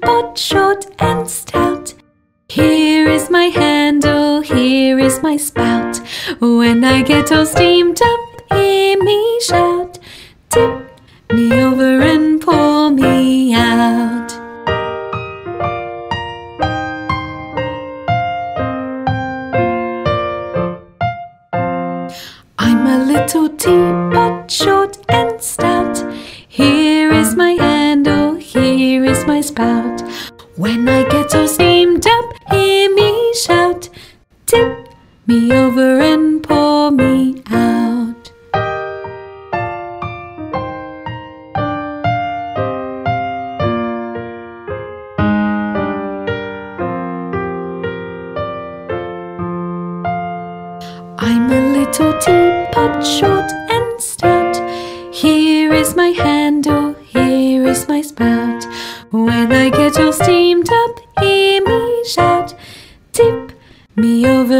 but short and stout. Here is my handle, here is my spout. When I get all steamed up, hear me shout. Tip me over and pour me out. I'm a little teapot, short and stout. When I get all steamed up, hear me shout. Tip me over and pour me out. I'm a little teapot, short and stout. Here is my handle, oh, here is my spout. When I get all steamed up, hear me shout. Tip me over